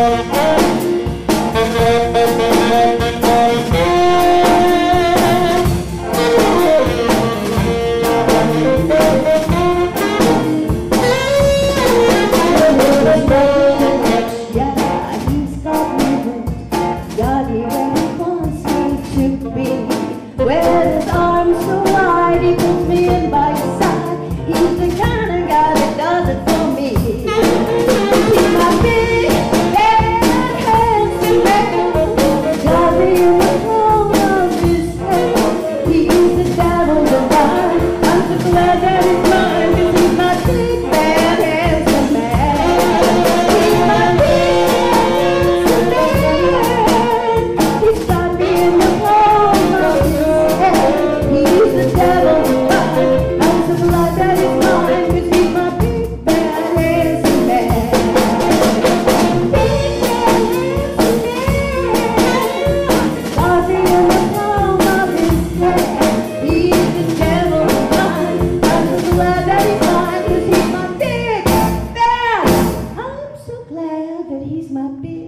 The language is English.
love. He's my handsome